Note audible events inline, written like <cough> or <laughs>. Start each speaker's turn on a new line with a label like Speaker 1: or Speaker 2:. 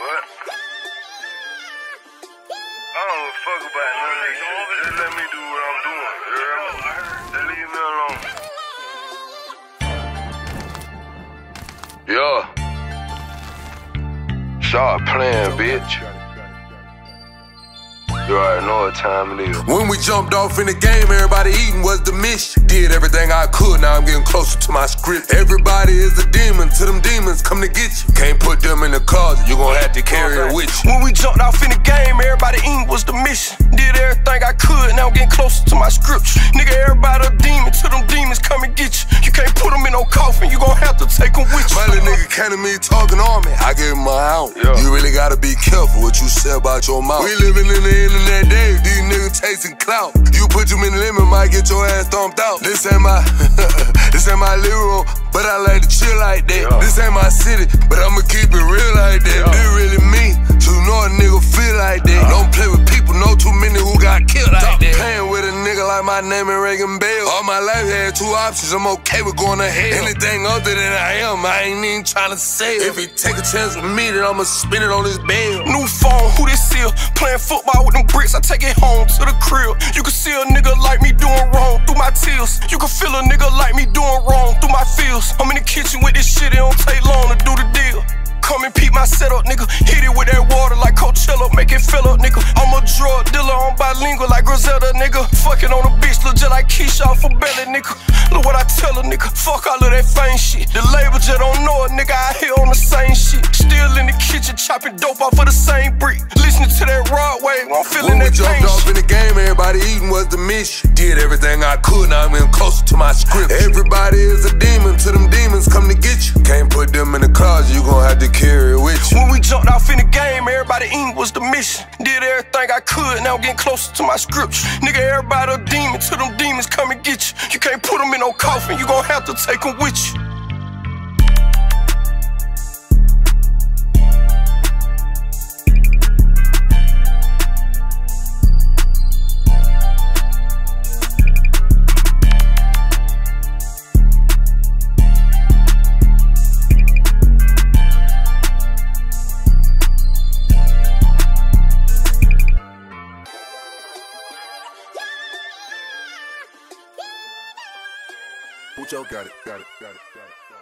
Speaker 1: What? I don't fuck about none of that shit. Just let me do what I'm doing. You oh, heard me? Just leave me alone. Yeah. Start playing, bitch. You already know what time it is.
Speaker 2: When we jumped off in the game, everybody eating was the mission. Did everything I could, now I'm getting closer to my script. Everybody is a demon, to them demons come to get you. Can't put them in the closet, you gon' have to carry it with you.
Speaker 3: When we jumped off in the game, everybody eating was the mission. Did everything I could, coffin, you gon' have to take them with you.
Speaker 2: My little nigga came to me talking on me, I gave him my ounce.
Speaker 1: Yeah.
Speaker 2: You really gotta be careful what you say about your mouth. We living in the internet days, these niggas tasting clout. You put them in the limit, might get your ass thumped out. This ain't my, <laughs> this ain't my room, but I like to chill like that.
Speaker 1: Yeah.
Speaker 2: This ain't my city, but I'ma keep it real like that.
Speaker 1: Yeah.
Speaker 2: This really me, my name is Reagan Bell. All my life had two options, I'm okay with going to hell. Anything other than I am, I ain't even trying to say it. If he take a chance with me, then I'ma spin it on his bed.
Speaker 3: New phone, who this is? Playing football with them bricks, I take it home to the crib. You can see a nigga like me doing wrong through my tears. You can feel a nigga like me doing wrong through my feels. I'm in the kitchen with this shit, it don't take long to do the deal. Come and peep my setup, nigga. Hit it with that water like Coachella, make it fill up, nigga. I'm a drug dealer, I'm bilingual like Griselda, nigga. Fucking on a Keisha off a belly, nigga. Look what I tell a nigga, fuck all of that fame shit. The label just don't know a nigga out here on the same shit. Still in the kitchen, chopping dope off of the same brick. Listening to that rod wave, I'm feeling
Speaker 2: When
Speaker 3: that
Speaker 2: jumped
Speaker 3: pain
Speaker 2: off in the game, everybody eating was the mission. Did everything I could, now I'm getting closer to my script. Everybody is a demon, to them demons come to get you. Can't put them in the closet, you gon' have to carry it with you.
Speaker 3: When jumped off in the game, everybody eating was the mission. Did everything I could, now I'm getting closer to my scripture. Nigga, everybody a demon, to them demons come and get you. You can't put them in no coffin, you gon' have to take them with you.
Speaker 2: Ucho got it, got it, got it, got it. Got it.